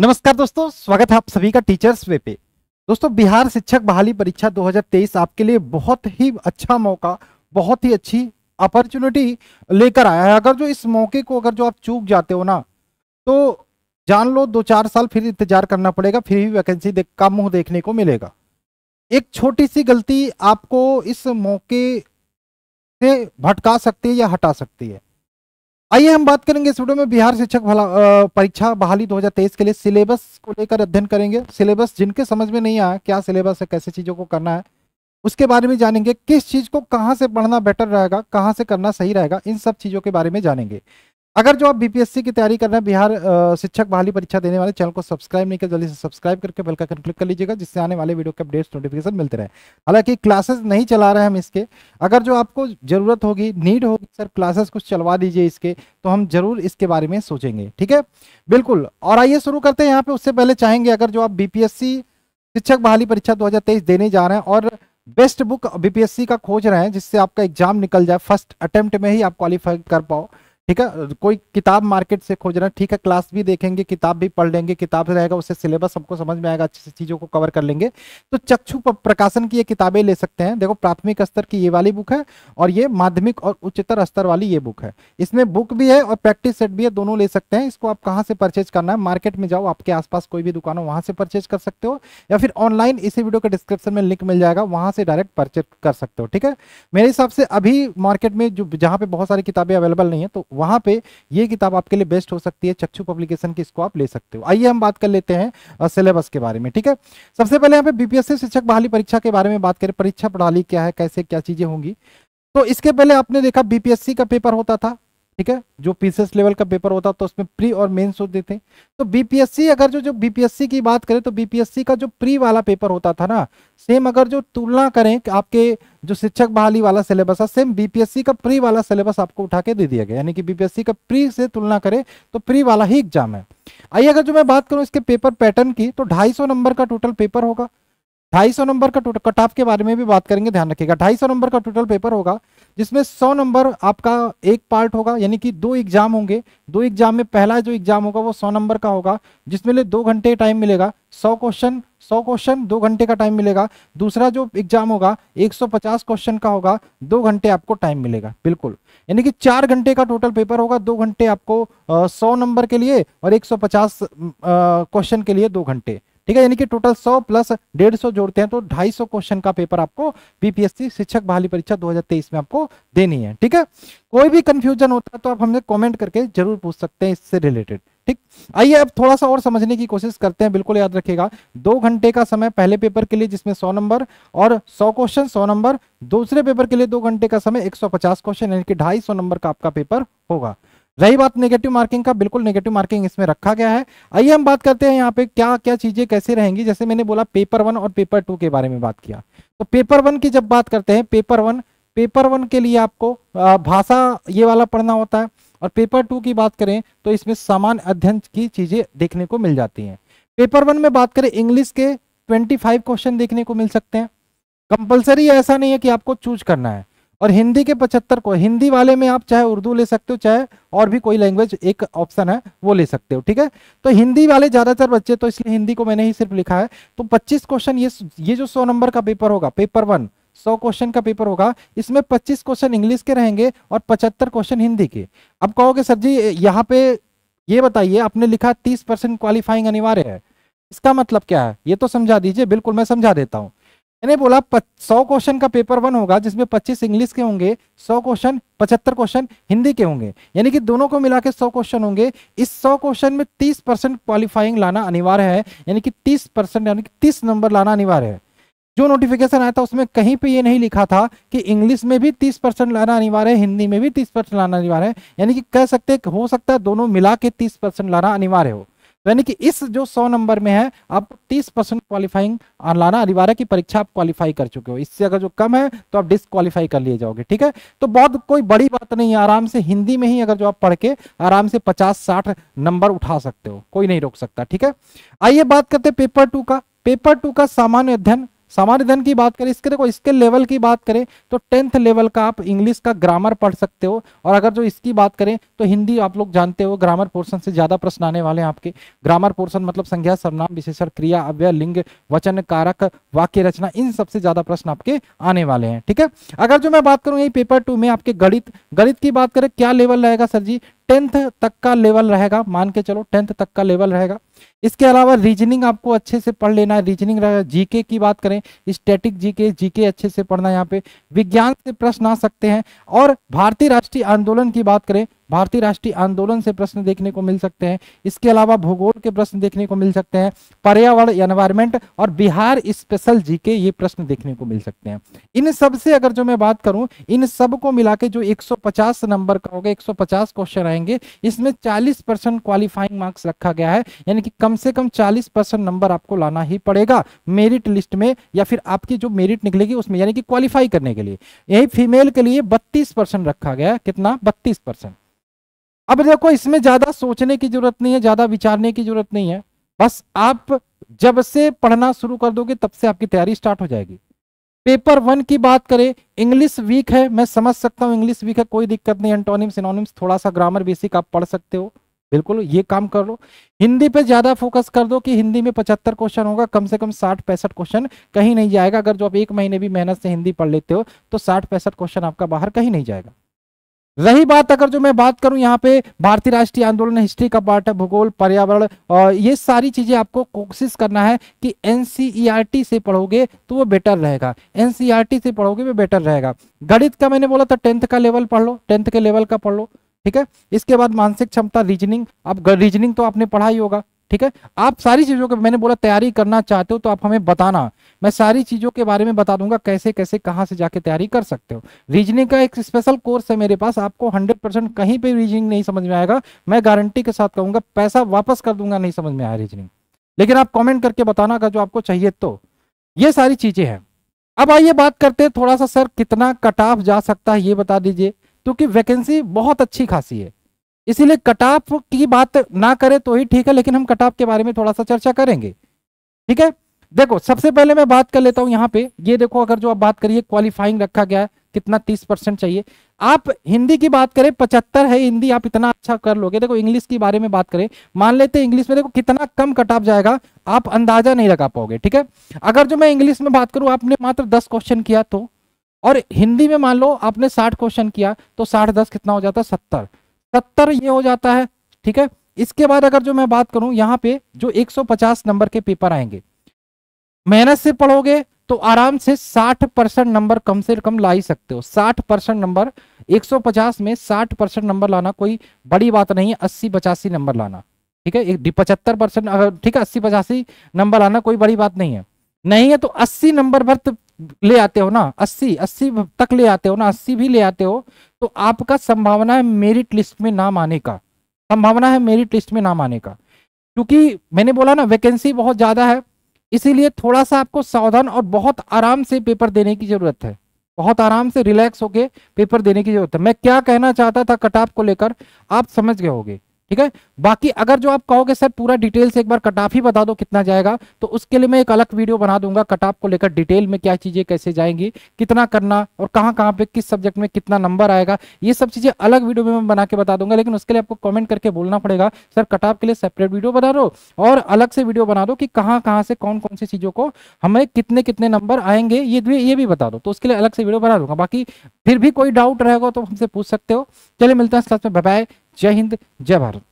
नमस्कार दोस्तों, स्वागत है आप सभी का टीचर्स वे पे। दोस्तों, बिहार शिक्षक बहाली परीक्षा 2023 आपके लिए बहुत ही अच्छा मौका, बहुत ही अच्छी अपॉर्चुनिटी लेकर आया है। अगर जो इस मौके को अगर जो आप चूक जाते हो ना तो जान लो दो चार साल फिर इंतज़ार करना पड़ेगा, फिर भी वैकेंसी का मुँह देखने को मिलेगा। एक छोटी सी गलती आपको इस मौके से भटका सकती है या हटा सकती है। आइए हम बात करेंगे इस वीडियो में बिहार शिक्षक परीक्षा बहाली 2023 के लिए सिलेबस को लेकर अध्ययन करेंगे। सिलेबस जिनके समझ में नहीं आया, क्या सिलेबस है, कैसे चीज़ों को करना है, उसके बारे में जानेंगे। किस चीज़ को कहाँ से पढ़ना बेटर रहेगा, कहाँ से करना सही रहेगा, इन सब चीज़ों के बारे में जानेंगे। अगर जो आप बीपीएससी की तैयारी कर रहे हैं, बिहार शिक्षक बहाली परीक्षा देने वाले, चैनल को सब्सक्राइब नहीं कर जल्दी से सब्सक्राइब करके बेल का क्लिक कर लीजिएगा, जिससे आने वाले वीडियो के अपडेट्स, नोटिफिकेशन मिलते रहे। हालाँकि क्लासेस नहीं चला रहे हम इसके। अगर जो आपको ज़रूरत होगी, नीड होगी, सर, क्लासेस कुछ चलवा दीजिए इसके तो हम ज़रूर इसके बारे में सोचेंगे, ठीक है? बिल्कुल, और आइए शुरू करते हैं यहाँ पे, उससे पहले चाहेंगे अगर जो आप बीपीएससी शिक्षक बहाली परीक्षा दो हज़ार तेईस देने जा रहे हैं, और बेस्ट बुक बीपीएससी का खोज रहे हैं, जिससे आपका एग्ज़ाम निकल जाए, फ़र्स्ट अटेम्प्ट में ही आप क्वालिफाई कर पाओ ठीक है? कोई किताब मार्केट से खोज हैं ठीक है, क्लास भी देखेंगे, किताब भी पढ़ लेंगे, किताब रहेगा, उससे सिलेबस हमको समझ में आएगा अच्छी चीज़ों को कवर कर लेंगे। तो चक्षु प्रकाशन की ये किताबें ले सकते हैं। देखो, प्राथमिक स्तर की ये वाली बुक है और ये माध्यमिक और उच्चतर स्तर वाली ये बुक है। इसमें बुक भी है और प्रैक्टिस सेट भी है, दोनों ले सकते हैं। इसको आप कहाँ से परचेज करना है? मार्केट में जाओ, आपके आसपास कोई भी दुकान हो, वहाँ से परचेज कर सकते हो। या फिर ऑनलाइन इसी वीडियो के डिस्क्रिप्शन में लिंक मिल जाएगा, वहाँ से डायरेक्ट परचेज कर सकते हो, ठीक है? मेरे हिसाब से अभी मार्केट में जो, जहाँ पे बहुत सारी किताबें अवेलेबल नहीं है तो वहाँ पे ये किताब आपके लिए बेस्ट हो सकती है। चक्षु पब्लिकेशन की इसको आप ले सकते हो। आइए हम बात कर लेते हैं सिलेबस के बारे में, ठीक है? सबसे पहले यहाँ पे बीपीएससी शिक्षक बहाली परीक्षा के बारे में बात करें। परीक्षा प्रणाली क्या है? कैसे क्या चीज़ें होंगी? तो इसके पहले आपने देखा बीपीएससी का पेपर होता था। ठीक है? जो पीसीएस लेवल का पेपर होता तो उसमें प्री और मेंस होते थे। तो बीपीएससी अगर जो जो बीपीएससी की बात करें तो बीपीएससी का जो प्री वाला पेपर होता था ना सेम अगर जो तुलना करें आपके जो शिक्षक बहाली वाला सिलेबस है सेम बीपीएससी का प्री वाला सिलेबस आपको उठा के दे दिया गया। यानी कि बीपीएससी का प्री से तुलना करें तो प्री वाला ही एग्ज़ाम है। आइए अगर जो मैं बात करूँ इसके पेपर पैटर्न की तो ढाई नंबर का टोटल पेपर होगा। ढाई सौ नंबर का टोटल कट ऑफ़ के बारे में भी बात करेंगे, ध्यान रखिएगा। ढाई सौ नंबर का टोटल पेपर होगा, जिसमें सौ नंबर आपका एक पार्ट होगा, यानी कि दो एग्ज़ाम होंगे। दो एग्ज़ाम में पहला जो एग्ज़ाम होगा, वो सौ नंबर का होगा, जिसमें लिए दो घंटे टाइम मिलेगा। सौ क्वेश्चन सौ क्वेश्चन, दो घंटे का टाइम मिलेगा। दूसरा जो एग्ज़ाम होगा 150 क्वेश्चन का होगा, दो घंटे आपको टाइम मिलेगा, बिल्कुल। यानी कि चार घंटे का टोटल पेपर होगा, दो घंटे आपको सौ नंबर के लिए और 150 क्वेश्चन के लिए दो घंटे। ठीक है, यानी कि टोटल 100 प्लस डेढ़ सौ जोड़ते हैं तो 250 क्वेश्चन का पेपर आपको बीपीएससी शिक्षक बहाली परीक्षा 2023 में आपको देनी है, ठीक है? कोई भी कंफ्यूजन होता है तो आप हमसे कमेंट करके ज़रूर पूछ सकते हैं इससे रिलेटेड ठीक? आइए अब थोड़ा सा और समझने की कोशिश करते हैं, बिल्कुल याद रखिएगा। दो घंटे का समय पहले पेपर के लिए जिसमें सौ नंबर और सौ क्वेश्चन सौ नंबर दूसरे पेपर के लिए दो घंटे का समय एक सौ पचास क्वेश्चन यानी कि ढाई नंबर का आपका पेपर होगा। रही बात नेगेटिव मार्किंग का, बिल्कुल नेगेटिव मार्किंग इसमें रखा गया है। आइए हम बात करते हैं यहाँ पे क्या क्या चीज़ें कैसे रहेंगी। जैसे मैंने बोला पेपर वन और पेपर टू के बारे में बात किया। तो पेपर वन की जब बात करते हैं पेपर वन पेपर वन के लिए आपको भाषा ये वाला पढ़ना होता है। और पेपर टू की बात करें तो इसमें समान अध्ययन की चीज़ें देखने को मिल जाती हैं। पेपर वन में बात करें इंग्लिश के 25 क्वेश्चन देखने को मिल सकते हैं। कंपलसरी ऐसा नहीं है कि आपको चूज़ करना है। और हिंदी के पचहत्तर को, हिंदी वाले में आप चाहे उर्दू ले सकते हो, चाहे और भी कोई लैंग्वेज एक ऑप्शन है, वो ले सकते हो, ठीक है? तो हिंदी वाले ज़्यादातर बच्चे तो इसलिए हिंदी को मैंने ही सिर्फ़ लिखा है। तो 25 क्वेश्चन ये ये जो 100 नंबर का पेपर होगा पेपर वन 100 क्वेश्चन का पेपर होगा, इसमें 25 क्वेश्चन इंग्लिश के रहेंगे और 75 क्वेश्चन हिंदी के। अब कहोगे, सर जी, यहाँ पे ये बताइए, आपने लिखा तीस परसेंट क्वालिफाइंग अनिवार्य है। इसका मतलब क्या है? ये तो समझा दीजिए, बिल्कुल मैं समझा देता हूँ। मैंने बोला सौ क्वेश्चन का पेपर वन होगा, जिसमें पच्चीस इंग्लिश के होंगे, सौ क्वेश्चन, पचहत्तर क्वेश्चन हिंदी के होंगे। यानी कि दोनों को मिला के सौ क्वेश्चन होंगे। इस सौ क्वेश्चन में तीस परसेंट क्वालिफाइंग लाना अनिवार्य है। यानी कि तीस परसेंट, यानी कि तीस नंबर लाना अनिवार्य है। जो नोटिफिकेशन आया था, उसमें कहीं पे ये नहीं लिखा था कि इंग्लिश में भी तीस परसेंट लाना अनिवार्य है, हिंदी में भी तीस परसेंट लाना अनिवार्य है। यानी कि कह सकते हो सकता है दोनों मिला के तीस परसेंट लाना अनिवार्य हो। यानी कि इस जो सौ नंबर में है, आप तीस परसेंट क्वालिफाइंग लाना अनिवार्य की परीक्षा आप क्वालिफाई कर चुके हो। इससे अगर जो कम है तो आप डिसक्वालीफाई कर लिए जाओगे, ठीक है? तो बहुत कोई बड़ी बात नहीं है, आराम से हिंदी में ही अगर जो आप पढ़ के आराम से पचास साठ नंबर उठा सकते हो, कोई नहीं रोक सकता, ठीक है? आइए बात करते पेपर टू का। पेपर टू का सामान्य अध्ययन सामान्य धन की बात करें, इसके देखो, इसके लेवल की बात करें तो टेंथ लेवल का आप इंग्लिश का ग्रामर पढ़ सकते हो। और अगर जो इसकी बात करें तो हिंदी आप लोग जानते हो ग्रामर पोर्शन से ज़्यादा प्रश्न आने वाले हैं आपके। ग्रामर पोर्शन मतलब संज्ञा सर्वनाम विशेषण, क्रिया, अव्यय, लिंग, वचन, कारक, वाक्य, रचना, इन सबसे ज़्यादा प्रश्न आपके आने वाले हैं, ठीक है? अगर जो मैं बात करूँ यही पेपर टू में आपके गणित गणित की बात करें, क्या लेवल रहेगा सर जी? टेंथ तक का लेवल रहेगा, मान के चलो टेंथ तक का लेवल रहेगा। इसके अलावा रीजनिंग आपको अच्छे से पढ़ लेना है, रीजनिंग रहेगा जीके की बात करें, स्टैटिक जीके जीके अच्छे से पढ़ना है यहाँ पे। विज्ञान से प्रश्न आ सकते हैं। और भारतीय राष्ट्रीय आंदोलन की बात करें भारतीय राष्ट्रीय आंदोलन से प्रश्न देखने को मिल सकते हैं। इसके अलावा भूगोल के प्रश्न देखने को मिल सकते हैं। पर्यावरण एनवायरमेंट और बिहार स्पेशल जीके ये प्रश्न देखने को मिल सकते हैं। इन सबसे अगर जो मैं बात करूँ, इन सबको मिला के जो 150 नंबर का होगा 150 क्वेश्चन आएँगे, इसमें 40 परसेंट क्वालिफाइंग मार्क्स रखा गया है। यानी कि कम से कम 40 परसेंट नंबर आपको लाना ही पड़ेगा मेरिट लिस्ट में या फिर आपकी जो मेरिट निकलेगी उसमें, यानी कि क्वालिफाई करने के लिए। यही फीमेल के लिए बत्तीस रखा गया कितना? बत्तीस अब देखो, इसमें ज़्यादा सोचने की ज़रूरत नहीं है, ज़्यादा विचारने की ज़रूरत नहीं है। बस आप जब से पढ़ना शुरू कर दोगे, तब से आपकी तैयारी स्टार्ट हो जाएगी। पेपर वन की बात करें, इंग्लिश वीक है, मैं समझ सकता हूँ, इंग्लिश वीक है, कोई दिक्कत नहीं एंटोनिम्स सिनोनिम्स थोड़ा सा ग्रामर बेसिक आप पढ़ सकते हो। बिल्कुल, ये काम कर लो। हिंदी पे ज़्यादा फोकस कर दो कि हिंदी में पचहत्तर क्वेश्चन होगा, कम से कम साठ पैंसठ क्वेश्चन कहीं नहीं जाएगा। अगर जो आप एक महीने भी मेहनत से हिंदी पढ़ लेते हो तो साठ पैंसठ क्वेश्चन आपका बाहर कहीं नहीं जाएगा। रही बात अगर जो मैं बात करूँ यहाँ पे भारतीय राष्ट्रीय आंदोलन हिस्ट्री का पार्ट है, भूगोल, पर्यावरण, और ये सारी चीज़ें आपको कोशिश करना है कि एनसीईआरटी से पढ़ोगे तो वो बेटर रहेगा। एनसीईआरटी से पढ़ोगे वो बेटर रहेगा। गणित का मैंने बोला था, टेंथ का लेवल पढ़ लो, टेंथ के लेवल का पढ़ लो, ठीक है? इसके बाद मानसिक क्षमता, रीजनिंग, अब रीजनिंग तो आपने पढ़ा ही होगा। ठीक है? आप सारी चीज़ों के, मैंने बोला तैयारी करना चाहते हो तो आप हमें बताना। मैं सारी चीज़ों के बारे में बता दूँगा कैसे कैसे, कहाँ से जाके तैयारी कर सकते हो। रीजनिंग का एक स्पेशल कोर्स है मेरे पास, आपको हंड्रेड परसेंट कहीं पे रीजनिंग नहीं समझ में आएगा। मैं गारंटी के साथ कहूँगा, पैसा वापस कर दूँगा, नहीं समझ में आया रीजनिंग। लेकिन आप कॉमेंट करके बताना अगर जो आपको चाहिए तो। ये सारी चीज़ें हैं। अब आइए बात करते हैं, थोड़ा सा सर कितना कट ऑफ़ जा सकता है, ये बता दीजिए। क्योंकि वैकेंसी बहुत अच्छी खासी है। इसीलिए कटाप की बात ना करें तो ही ठीक है, लेकिन हम कटाप के बारे में थोड़ा सा चर्चा करेंगे। ठीक है? देखो, सबसे पहले मैं बात कर लेता हूँ यहाँ पे। ये देखो, अगर जो आप बात करिए क्वालिफाइंग रखा गया है, कितना तीस परसेंट चाहिए। आप हिंदी की बात करें, पचहत्तर है हिंदी, आप इतना अच्छा कर लोगे। देखो इंग्लिश के बारे में बात करें, मान लेते हैं इंग्लिश में, देखो, कितना कम कटाप जाएगा, आप अंदाज़ा नहीं लगा पाओगे, ठीक है? अगर जो मैं इंग्लिश में बात करूँ, आपने मात्र दस क्वेश्चन किया तो और हिंदी में मान लो, आपने साठ क्वेश्चन किया तो साठ दस कितना हो जाता? है सत्तर। सत्तर ये हो जाता है, ठीक है? इसके बाद अगर जो मैं बात करूँ, यहाँ पे जो 150 नंबर के पेपर आएँगे। मेहनत से पढ़ोगे तो आराम से 60 परसेंट नंबर कम से कम ला ही सकते हो। 60 परसेंट नंबर 150 में 60 परसेंट नंबर लाना कोई बड़ी बात नहीं है, अस्सी पचासी नंबर लाना, ठीक है? पचहत्तर परसेंट ठीक है? अस्सी पचासी नंबर लाना कोई बड़ी बात नहीं है। नहीं है तो अस्सी नंबर भर ले आते हो ना, अस्सी अस्सी तक ले आते हो ना, अस्सी भी ले आते हो तो आपका संभावना है मेरिट लिस्ट में नाम आने का। संभावना है मेरिट लिस्ट में नाम आने का। क्योंकि मैंने बोला ना वैकेंसी बहुत ज़्यादा है, इसीलिए थोड़ा सा आपको सावधान और बहुत आराम से पेपर देने की ज़रूरत है। बहुत आराम से रिलैक्स होके पेपर देने की ज़रूरत है। मैं क्या कहना चाहता था कटाप को लेकर, आप समझ गए होगे। ठीक है? बाकी अगर जो आप कहोगे, सर, पूरा डिटेल से एक बार कटाफ ही बता दो कितना जाएगा तो उसके लिए मैं एक अलग वीडियो बना दूँगा कटाफ को लेकर डिटेल में क्या चीज़ें कैसे जाएँगी, कितना करना और कहाँ कहाँ पे, किस सब्जेक्ट में कितना नंबर आएगा, ये सब चीज़ें अलग वीडियो में मैं बना के बता दूँगा, लेकिन उसके लिए आपको कॉमेंट करके बोलना पड़ेगा, सर कटाफ के लिए सेपरेट वीडियो बना दो और अलग से वीडियो बना दो कि कहाँ कहाँ से कौन कौन सी चीज़ों को हमें कितने कितने नंबर आएँगे, ये भी ये भी बता दो। तो उसके लिए अलग से वीडियो बना दूँगा। बाकी फिर भी कोई डाउट रहेगा तो हमसे पूछ सकते हो। चलिए, मिलते हैं क्लास में। बाय जय हिंद जय भारत।